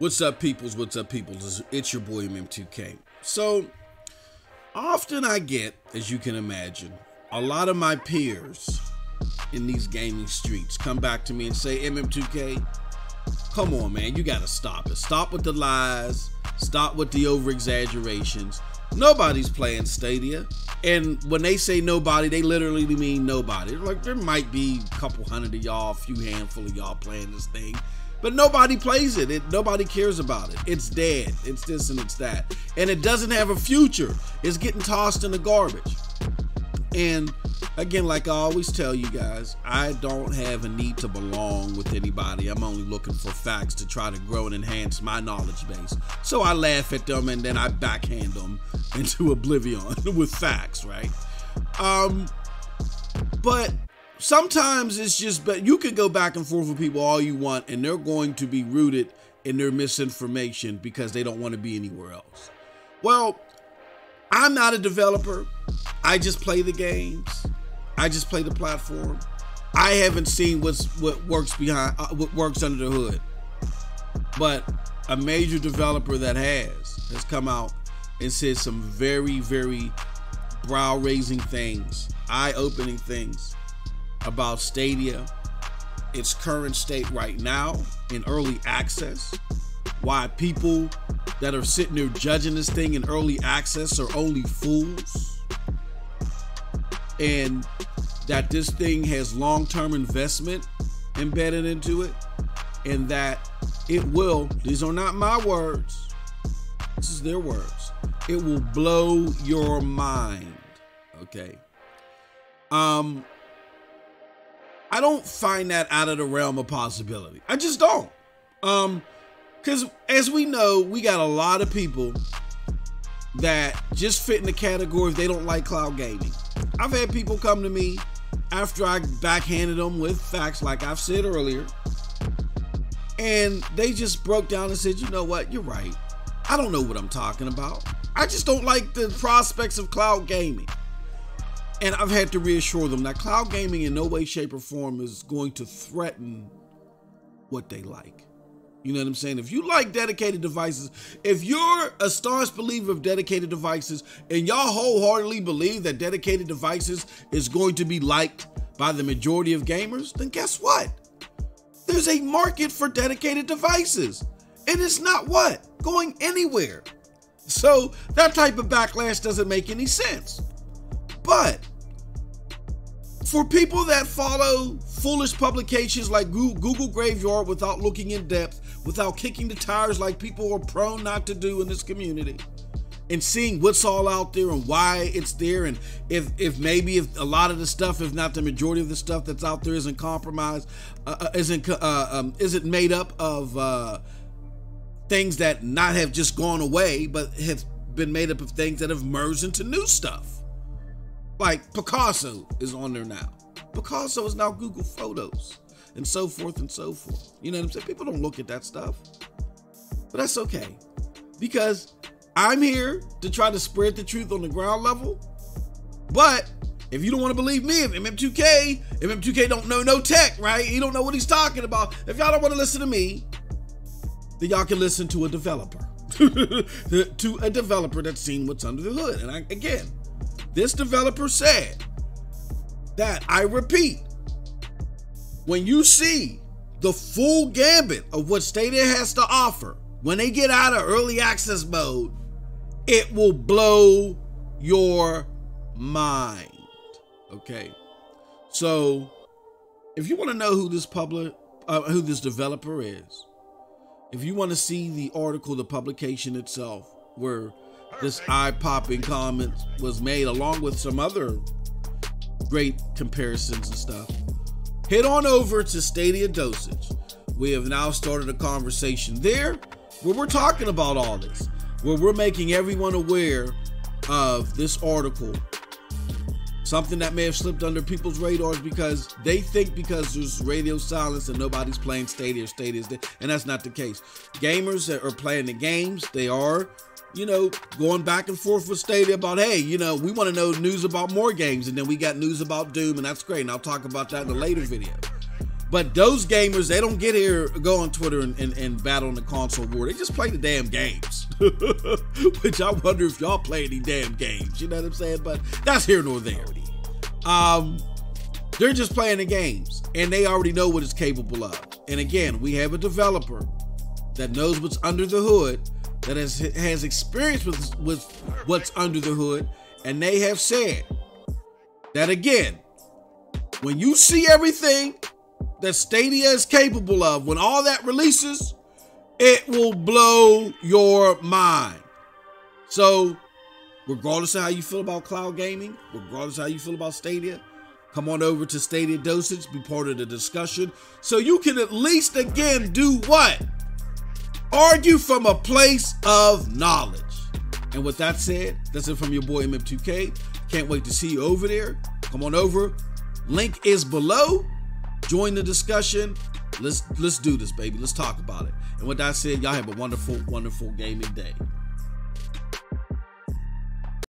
What's up, peoples? What's up, peoples? It's your boy MM2K. So, often I get, as you can imagine, a lot of my peers in these gaming streets come back to me and say, MM2K, come on, man, you gotta stop it. Stop with the lies, stop with the over exaggerations. Nobody's playing Stadia. And when they say nobody, they literally mean nobody. Like, there might be a couple hundred of y'all, a few handful of y'all playing this thing but nobody plays it. it. Nobody cares about it. It's dead. It's this and it's that. And it doesn't have a future. It's getting tossed in the garbage. And again, like I always tell you guys, I don't have a need to belong with anybody. I'm only looking for facts to try to grow and enhance my knowledge base. So I laugh at them and then I backhand them into oblivion with facts, right? Um, but sometimes it's just but you can go back and forth with people all you want and they're going to be rooted in their misinformation because they don't want to be anywhere else well i'm not a developer i just play the games. I just play the platform. I haven't seen what's what works behind uh, what works under the hood. But a major developer that has has come out and said some very very brow raising things eye opening things about Stadia, its current state right now in early access, why people that are sitting there judging this thing in early access are only fools, and that this thing has long term investment embedded into it, and that it will, these are not my words, this is their words, it will blow your mind. Okay. Um, I don't find that out of the realm of possibility. I just don't. Um, because as we know, we got a lot of people that just fit in the category if they don't like cloud gaming. I've had people come to me after I backhanded them with facts, like I've said earlier, and they just broke down and said, you know what, you're right. I don't know what I'm talking about. I just don't like the prospects of cloud gaming. And I've had to reassure them that cloud gaming in no way, shape, or form is going to threaten what they like. You know what I'm saying? If you like dedicated devices, if you're a staunch believer of dedicated devices and y'all wholeheartedly believe that dedicated devices is going to be liked by the majority of gamers, then guess what? There's a market for dedicated devices. And it's not what? Going anywhere. So that type of backlash doesn't make any sense. But for people that follow foolish publications like Google Graveyard without looking in depth, without kicking the tires like people are prone not to do in this community, and seeing what's all out there and why it's there, and if if maybe if a lot of the stuff, if not the majority of the stuff that's out there, isn't compromised, uh, uh isn't uh, um, isn't made up of uh, things that not have just gone away, but have been made up of things that have merged into new stuff. Like Picasa is on there now. Picasa is now Google Photos and so forth and so forth. You know what I'm saying? People don't look at that stuff. But that's okay. Because I'm here to try to spread the truth on the ground level. But if you don't want to believe me, if MM2K, MM2K don't know no tech, right? He don't know what he's talking about. If y'all don't want to listen to me, then y'all can listen to a developer. to a developer that's seen what's under the hood. And I, again, this developer said that, I repeat, when you see the full gambit of what Stadia has to offer, when they get out of early access mode, it will blow your mind. Okay. So, if you want to know who this public uh, who this developer is, if you want to see the article, the publication itself, where this eye-popping comment was made along with some other great comparisons and stuff. Head on over to stadia dosage. We have now started a conversation there where we're talking about all this where we're making everyone aware of this article something that may have slipped under people's radars because they think because there's radio silence and nobody's playing Stadia, Stadia is there, and that's not the case. Gamers that are playing the games, they are you know, going back and forth with Stadia about, hey, you know, we want to know news about more games. And then we got news about Doom, and that's great. And I'll talk about that in a later video. But those gamers, they don't get here, go on Twitter and, and, and battle in the console war. They just play the damn games. Which I wonder if y'all play any damn games. You know what I'm saying? But that's here nor there. Um, they're just playing the games and they already know what it's capable of. And again, we have a developer that knows what's under the hood, that has has experience with with what's under the hood, and they have said that again, when you see everything that Stadia is capable of, when all that releases, it will blow your mind. So, regardless of how you feel about cloud gaming, regardless of how you feel about Stadia, come on over to Stadia Dosage, be part of the discussion, so you can at least again do what? Argue from a place of knowledge. And with that said, that's it from your boy MM2K. Can't wait to see you over there. Come on over. Link is below. Join the discussion. Let's let's do this, baby. Let's talk about it. And with that said, y'all have a wonderful, wonderful gaming day.